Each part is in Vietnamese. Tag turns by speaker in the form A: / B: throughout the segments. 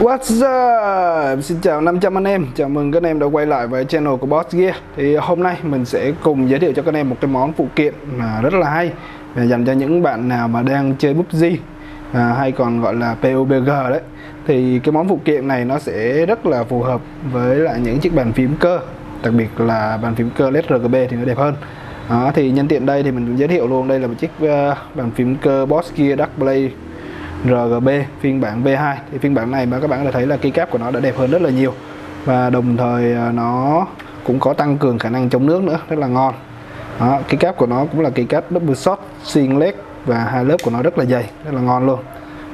A: What's up? Xin chào 500 anh em, chào mừng các anh em đã quay lại với channel của Boss Gear. Thì hôm nay mình sẽ cùng giới thiệu cho các anh em một cái món phụ kiện mà rất là hay và Dành cho những bạn nào mà đang chơi PUBG à, hay còn gọi là PUBG đấy. Thì cái món phụ kiện này nó sẽ rất là phù hợp với lại những chiếc bàn phím cơ Đặc biệt là bàn phím cơ LED RGB thì nó đẹp hơn. Đó, thì nhân tiện đây thì mình giới thiệu luôn. Đây là một chiếc uh, bàn phím cơ Boss Gear Dark Blade. RGB phiên bản V2 thì phiên bản này mà các bạn có thể thấy là keycap của nó đã đẹp hơn rất là nhiều. Và đồng thời à, nó cũng có tăng cường khả năng chống nước nữa rất là ngon. Đó, keycap của nó cũng là keycap double shot xuyên led và hai lớp của nó rất là dày rất là ngon luôn.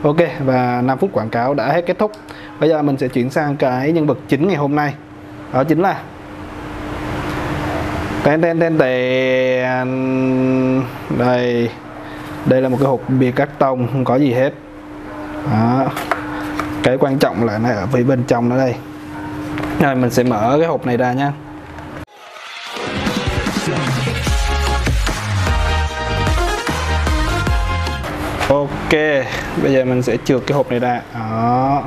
A: Ok và 5 phút quảng cáo đã hết kết thúc. Bây giờ mình sẽ chuyển sang cái nhân vật chính ngày hôm nay. Đó chính là tên tên tên tên đây đây là một cái hộp bìa cắt tông không có gì hết đó. cái quan trọng là nó ở phía bên trong nó đây. Rồi mình sẽ mở cái hộp này ra nha. Ok bây giờ mình sẽ trượt cái hộp này ra. Đó.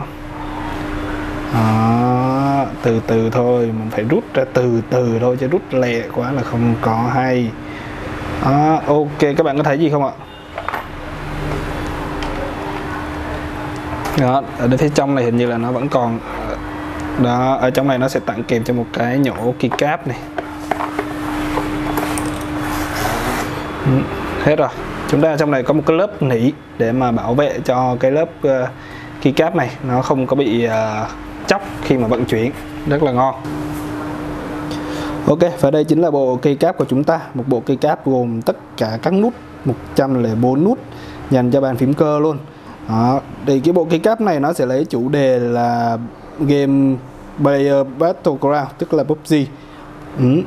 A: Đó. Từ từ thôi mình phải rút ra từ từ thôi chứ rút lẹ quá là không có hay. Đó, ok các bạn có thấy gì không ạ? Đó ở đây phía trong này hình như là nó vẫn còn đó ở trong này nó sẽ tặng kèm cho một cái nhổ keycap này. Ừ, hết rồi. Chúng ta trong này có một cái lớp nỉ để mà bảo vệ cho cái lớp ờ, uh, keycap này. Nó không có bị uh, chóc khi mà vận chuyển. Rất là ngon. Ok và đây chính là bộ keycap của chúng ta. Một bộ keycap gồm tất cả các nút 104 nút dành cho bàn phím cơ luôn đó. thì cái bộ keycap này nó sẽ lấy chủ đề là game player battleground tức là PUBG ừ.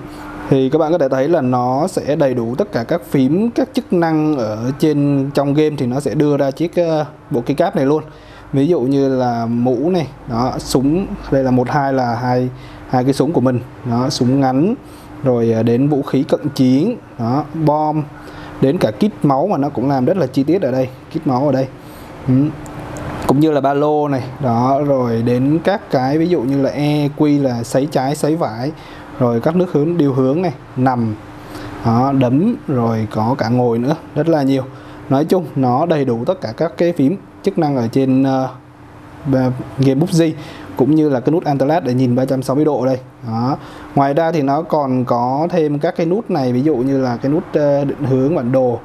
A: thì các bạn có thể thấy là nó sẽ đầy đủ tất cả các phím các chức năng ở trên trong game thì nó sẽ đưa ra chiếc uh, bộ keycap này luôn ví dụ như là mũ này đó súng đây là một hai là hai hai cái súng của mình đó súng ngắn rồi ờ, đến vũ khí cận chiến đó bom đến cả kit máu mà nó cũng làm rất là chi tiết ở đây kit máu ở đây ừ. cũng như là ba lô này. Đó rồi đến các cái ví dụ như là e quy là sấy trái sấy vải. Rồi các nước hướng điều hướng này nằm. Đó, đấm rồi có cả ngồi nữa. Rất là nhiều. Nói chung nó đầy đủ tất cả các cái phím chức năng ở trên uh, game PUBG cũng như là cái nút Antalat để nhìn 360 độ đây. Đó. ngoài ra thì nó còn có thêm các cái nút này ví dụ như là cái nút uh, định hướng bản đồ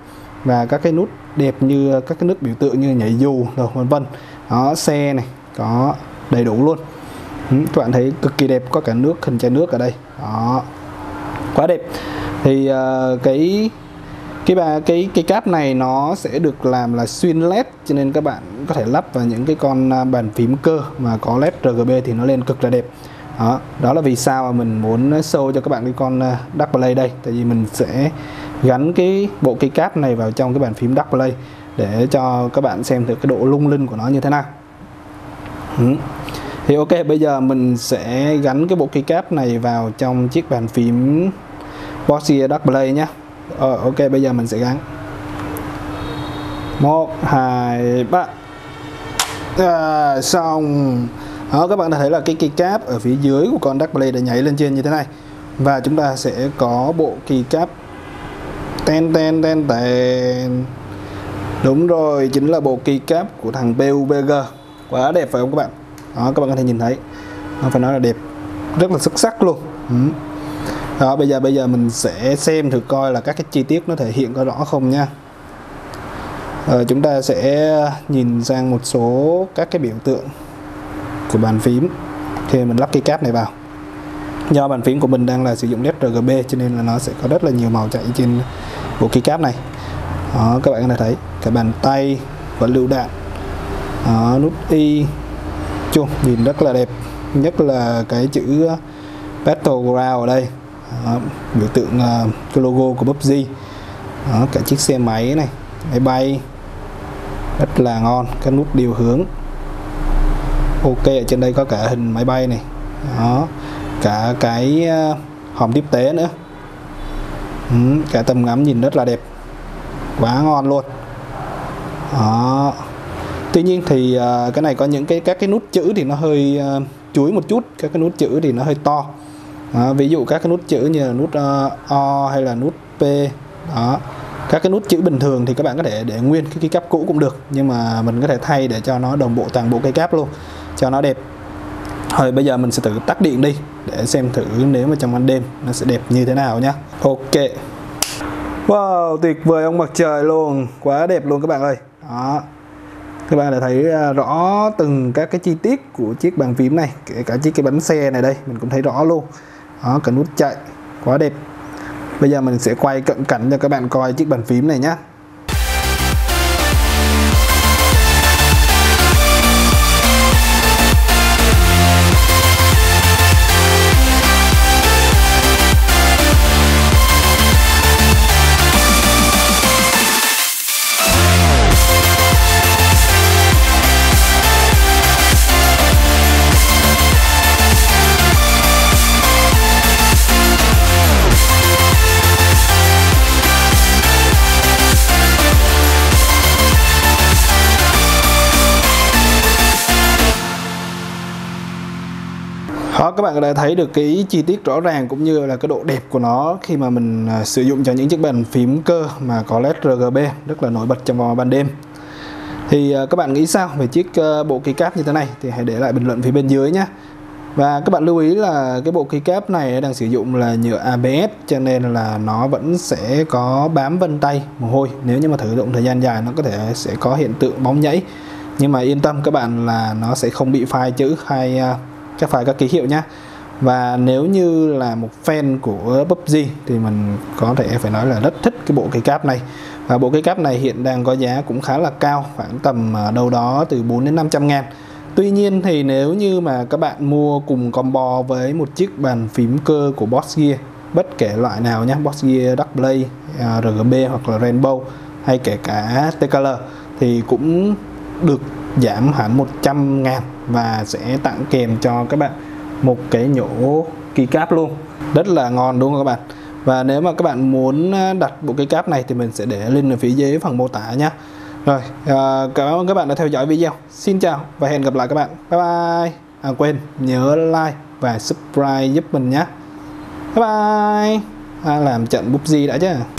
A: và các cái nút đẹp như các cái nút biểu tượng như nhảy dù rồi vân vân. Đó xe này có đầy đủ luôn. Ừ, các bạn thấy cực kỳ đẹp có cả nước hình chai nước ở đây. Đó quá đẹp. Thì uh, cái cái ba cái cái cáp này nó sẽ được làm là xuyên led cho nên các bạn có thể lắp vào những cái con à, bàn phím cơ mà có led RGB thì nó lên cực là đẹp. Đó đó là vì sao mà mình muốn show cho các bạn cái con à, double Play đây. Tại vì mình sẽ gắn cái bộ cây cáp này vào trong cái bàn phím Dark Play để cho các bạn xem được cái độ lung linh của nó như thế nào. Ừ. thì ok bây giờ mình sẽ gắn cái bộ cây cáp này vào trong chiếc bàn phím Bossy Dark Play nhé ờ, ok bây giờ mình sẽ gắn. Một hai ba. À, xong. Đó các bạn đã thấy là cái cây cáp ở phía dưới của con Dark play đã nhảy lên trên như thế này. Và chúng ta sẽ có bộ keycap ten ten ten ten. Đúng rồi chính là bộ keycap của thằng PUBG quá đẹp phải không các bạn? Đó các bạn có thể nhìn thấy. Nó phải nói là đẹp. Rất là xuất sắc luôn. Ừ. Đó bây giờ bây giờ mình sẽ xem thử coi là các cái chi tiết nó thể hiện có rõ không nha. Ờ, chúng ta sẽ nhìn sang một số các cái biểu tượng của bàn phím. Khi mình lắp cái cáp này vào do bàn phím của mình đang là sử dụng RGB cho nên là nó sẽ có rất là nhiều màu chạy trên bộ keycap này. Đó các bạn có thể thấy cái bàn tay và lưu đạn đó, nút y. Chung nhìn rất là đẹp nhất là cái chữ Battleground ở đây. Đó, biểu tượng uh, cái logo của PUBG đó, cả chiếc xe máy này máy bay rất là ngon cái nút điều hướng. Ok ở trên đây có cả hình máy bay này. Đó cả cái ờ, hòm tiếp tế nữa. Ừ, cái tầm ngắm nhìn rất là đẹp. Quá ngon luôn. Đó. Tuy nhiên thì uh, cái này có những cái các cái nút chữ thì nó hơi uh, chuối một chút. Các cái nút chữ thì nó hơi to. Đó, ví dụ các cái nút chữ như là nút uh, O hay là nút P. Đó. Các cái nút chữ bình thường thì các bạn có thể để nguyên cái keycap cũ cũng được. Nhưng mà mình có thể thay để cho nó đồng bộ toàn bộ cây cáp luôn cho nó đẹp. Rồi bây giờ mình sẽ thử tắt điện đi để xem thử nếu mà trong ban đêm nó sẽ đẹp như thế nào nhá. Ok. Wow, tuyệt vời ông mặt trời luôn. Quá đẹp luôn các bạn ơi. Đó. Các bạn đã thấy à, rõ từng các cái chi tiết của chiếc bàn phím này, kể cả chiếc cái bánh xe này đây, mình cũng thấy rõ luôn. Đó, cả nút chạy, quá đẹp. Bây giờ mình sẽ quay cận cảnh cho các bạn coi chiếc bàn phím này nhé các bạn đã thấy được cái chi tiết rõ ràng cũng như là cái độ đẹp của nó khi mà mình à, sử dụng cho những chiếc bàn phím cơ mà có led RGB rất là nổi bật trong vòng ban đêm. Thì à, các bạn nghĩ sao về chiếc à, bộ keycap như thế này? Thì hãy để lại bình luận phía bên dưới nhé. Và các bạn lưu ý là cái bộ keycap này đang sử dụng là nhựa ABS cho nên là nó vẫn sẽ có bám vân tay mồ hôi. Nếu như mà thử dụng thời gian dài, nó có thể sẽ có hiện tượng bóng nhảy. Nhưng mà yên tâm, các bạn, là nó sẽ không bị phai chữ hay các file các ký hiệu nhé và nếu như là một fan của PUBG thì mình có thể phải nói là rất thích cái bộ cây cáp này. Và bộ cây cáp này hiện đang có giá cũng khá là cao, khoảng tầm à, đâu đó từ 4 đến 500 ngàn. Tuy nhiên thì nếu như mà các bạn mua cùng combo với một chiếc bàn phím cơ của Boss Gear, bất kể loại nào nhé Boss Gear, Dark à, RGB hoặc là Rainbow hay kể cả TKL thì cũng được giảm hẳn 100 ngàn và sẽ tặng kèm cho các bạn một cái nhổ keycap luôn. Rất là ngon đúng không các bạn? Và nếu mà các bạn muốn ờ, đặt bộ keycap này thì mình sẽ để link ở phía dưới phần mô tả nhé rồi à, cảm ơn các bạn đã theo dõi video. Xin chào và hẹn gặp lại các bạn. Bye bye. À quên nhớ like và subscribe giúp mình nhé bye bye. À, làm trận búp gì đã chứ.